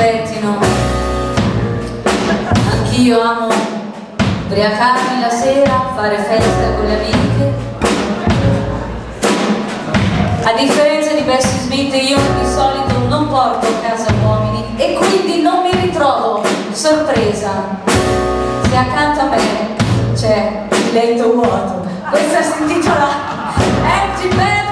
aspettino anch'io amo ubriacarmi la sera fare festa con le amiche. A differenza di Bessie Smith io di solito non porto a casa uomini e quindi non mi ritrovo sorpresa. Se accanto a me c'è il letto vuoto. Questa si intitola Empty Bed